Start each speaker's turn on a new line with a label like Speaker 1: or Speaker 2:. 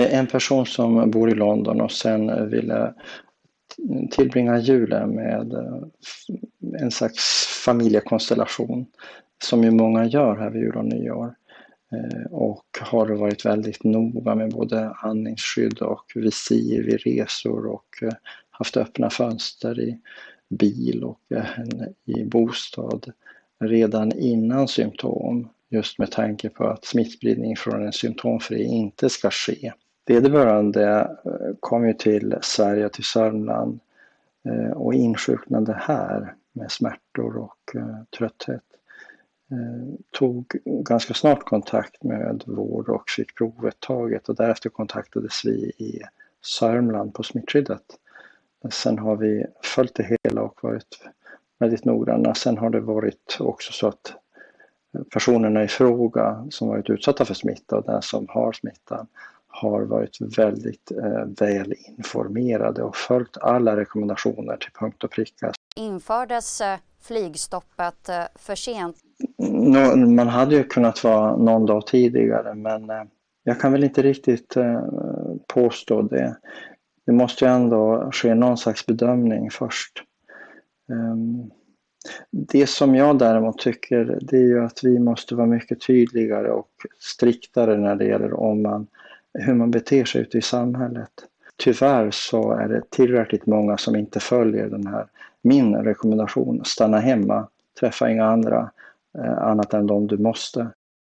Speaker 1: Eh, en person som bor i London och sen ville tillbringa julen med eh, en slags familjekonstellation som ju många gör här vid jul och nyår. Eh, och har varit väldigt noga med både andningsskydd och visir vid resor och haft öppna fönster i bil och i bostad redan innan symptom just med tanke på att smittspridning från en symptomfri inte ska ske. Vederbörande eh, kom ju till Sverige, till Sörmland eh, och insjuknade här med smärtor och eh, trötthet. Tog ganska snart kontakt med vård och fick provet taget och därefter kontaktades vi i Sörmland på smittskyddet. Sen har vi följt det hela och varit väldigt noggranna. Sen har det varit också så att personerna i fråga som varit utsatta för smitta och den som har smittan har varit väldigt eh, väl informerade och följt alla rekommendationer till punkt och pricka.
Speaker 2: Infördes eh, flygstoppet eh, för sent?
Speaker 1: Man hade ju kunnat vara någon dag tidigare men eh, jag kan väl inte riktigt påstå det. Det måste ju ändå ske någon slags bedömning först. Um, det som jag däremot tycker det är ju att vi måste vara mycket tydligare och striktare när det gäller om man, hur man beter sig ute i samhället. Tyvärr så är det tillräckligt många som inte följer den här, min rekommendation, stanna hemma, träffa inga andra eh, annat än de du måste.